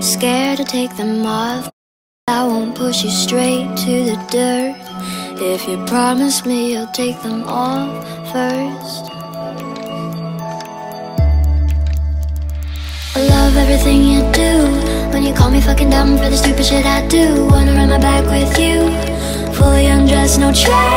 Scared to take them off. I won't push you straight to the dirt. If you promise me you'll take them off first. I love everything you do. When you call me fucking dumb for the stupid shit I do. Wanna run my back with you. Fully undressed, no trace.